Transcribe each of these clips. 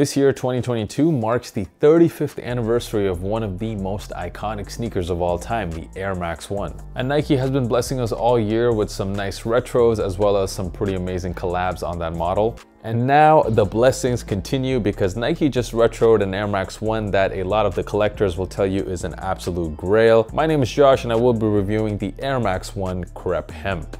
This year, 2022, marks the 35th anniversary of one of the most iconic sneakers of all time, the Air Max 1. And Nike has been blessing us all year with some nice retros as well as some pretty amazing collabs on that model. And now the blessings continue because Nike just retroed an Air Max 1 that a lot of the collectors will tell you is an absolute grail. My name is Josh and I will be reviewing the Air Max 1 Crepe Hemp.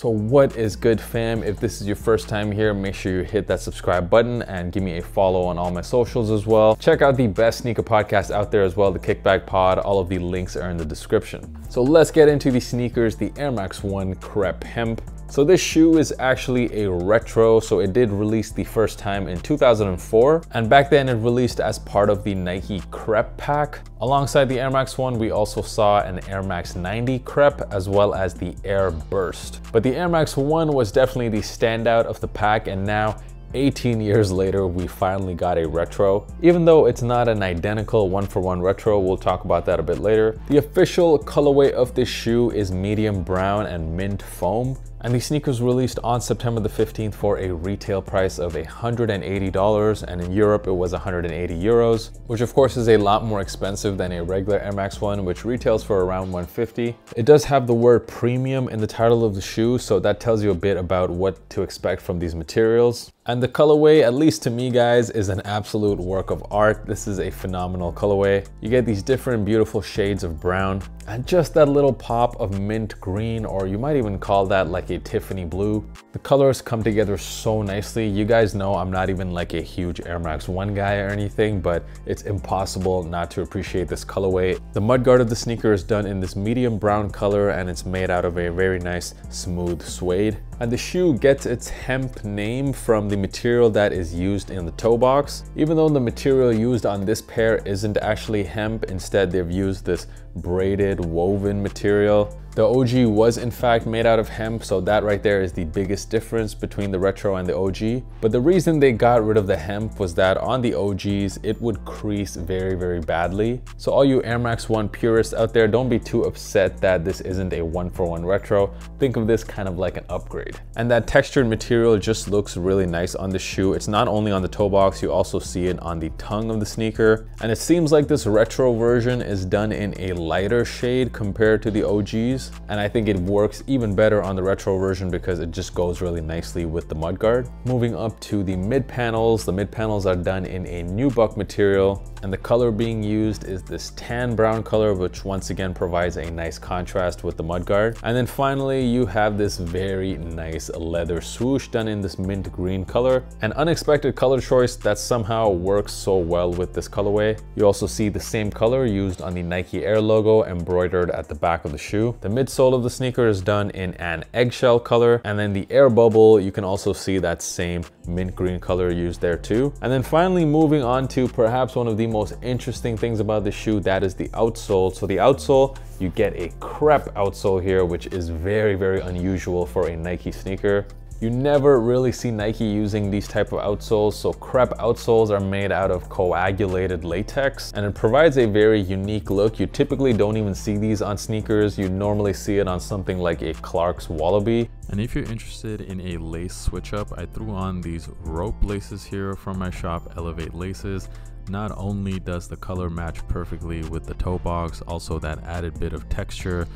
So what is good fam? If this is your first time here, make sure you hit that subscribe button and give me a follow on all my socials as well. Check out the best sneaker podcast out there as well, the Kickback Pod. All of the links are in the description. So let's get into the sneakers, the Air Max 1 Crepe Hemp. So this shoe is actually a retro, so it did release the first time in 2004, and back then it released as part of the Nike Crepe pack. Alongside the Air Max 1, we also saw an Air Max 90 Crepe as well as the Air Burst. But the Air Max 1 was definitely the standout of the pack, and now 18 years later, we finally got a retro. Even though it's not an identical one-for-one -one retro, we'll talk about that a bit later. The official colorway of this shoe is medium brown and mint foam. And the sneakers released on September the 15th for a retail price of $180 and in Europe it was 180 euros, which of course is a lot more expensive than a regular Air Max 1 which retails for around 150. It does have the word premium in the title of the shoe so that tells you a bit about what to expect from these materials. And the colorway, at least to me guys, is an absolute work of art. This is a phenomenal colorway. You get these different beautiful shades of brown and just that little pop of mint green or you might even call that like a Tiffany blue. The colors come together so nicely. You guys know I'm not even like a huge Air Max 1 guy or anything, but it's impossible not to appreciate this colorway. The mudguard of the sneaker is done in this medium brown color and it's made out of a very nice smooth suede. And the shoe gets its hemp name from the material that is used in the toe box. Even though the material used on this pair isn't actually hemp, instead they've used this braided woven material. The OG was in fact made out of hemp, so that right there is the biggest difference between the retro and the OG. But the reason they got rid of the hemp was that on the OGs, it would crease very, very badly. So all you Air Max 1 purists out there, don't be too upset that this isn't a one for one retro. Think of this kind of like an upgrade. And that textured material just looks really nice on the shoe. It's not only on the toe box, you also see it on the tongue of the sneaker. And it seems like this retro version is done in a lighter shade compared to the OGs. And I think it works even better on the retro version because it just goes really nicely with the mudguard. Moving up to the mid panels, the mid panels are done in a nubuck material and the color being used is this tan brown color which once again provides a nice contrast with the mudguard. And then finally you have this very nice leather swoosh done in this mint green color. An unexpected color choice that somehow works so well with this colorway. You also see the same color used on the Nike Air logo embroidered at the back of the shoe. The midsole of the sneaker is done in an eggshell color and then the air bubble you can also see that same mint green color used there too. And then finally moving on to perhaps one of the most interesting things about the shoe, that is the outsole. So the outsole, you get a crepe outsole here, which is very, very unusual for a Nike sneaker. You never really see Nike using these type of outsoles, so crepe outsoles are made out of coagulated latex and it provides a very unique look. You typically don't even see these on sneakers. You normally see it on something like a Clarks Wallabee. And if you're interested in a lace switch up, I threw on these rope laces here from my shop, Elevate Laces. Not only does the color match perfectly with the toe box, also that added bit of texture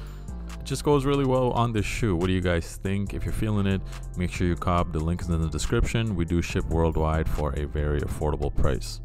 just goes really well on this shoe. What do you guys think? If you're feeling it, make sure you cop. The link is in the description. We do ship worldwide for a very affordable price.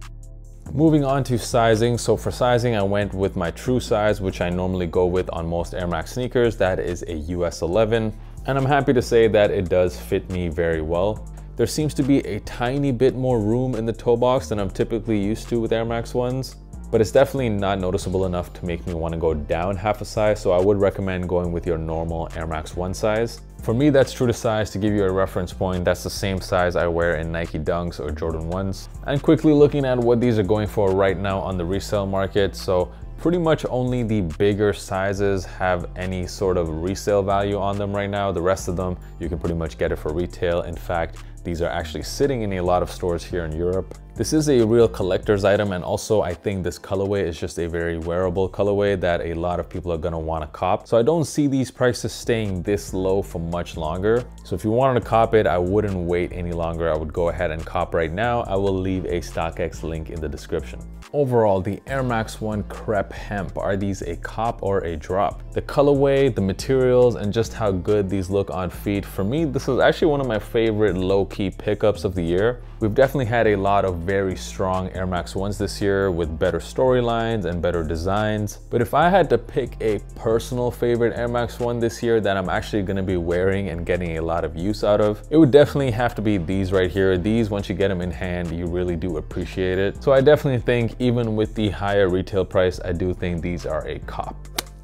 Moving on to sizing. So for sizing, I went with my true size, which I normally go with on most Air Max sneakers. That is a US 11. And I'm happy to say that it does fit me very well. There seems to be a tiny bit more room in the toe box than I'm typically used to with Air Max 1s but it's definitely not noticeable enough to make me want to go down half a size, so I would recommend going with your normal Air Max 1 size. For me, that's true to size. To give you a reference point, that's the same size I wear in Nike Dunks or Jordan 1s. And quickly looking at what these are going for right now on the resale market, so pretty much only the bigger sizes have any sort of resale value on them right now. The rest of them, you can pretty much get it for retail. In fact, these are actually sitting in a lot of stores here in Europe. This is a real collector's item and also I think this colorway is just a very wearable colorway that a lot of people are gonna wanna cop. So I don't see these prices staying this low for much longer. So if you wanted to cop it, I wouldn't wait any longer. I would go ahead and cop right now. I will leave a StockX link in the description. Overall, the Air Max 1 Crepe Hemp, are these a cop or a drop? The colorway, the materials, and just how good these look on feet, for me, this is actually one of my favorite low-key pickups of the year. We've definitely had a lot of very strong Air Max 1s this year with better storylines and better designs. But if I had to pick a personal favorite Air Max 1 this year that I'm actually gonna be wearing and getting a lot of use out of, it would definitely have to be these right here. These, once you get them in hand, you really do appreciate it. So I definitely think even with the higher retail price, I do think these are a cop.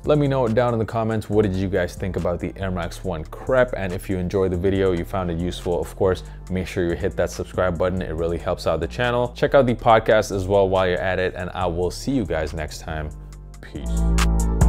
Let me know down in the comments, what did you guys think about the Air Max 1 Crepe? And if you enjoyed the video, you found it useful, of course, make sure you hit that subscribe button. It really helps out the channel. Check out the podcast as well while you're at it, and I will see you guys next time. Peace.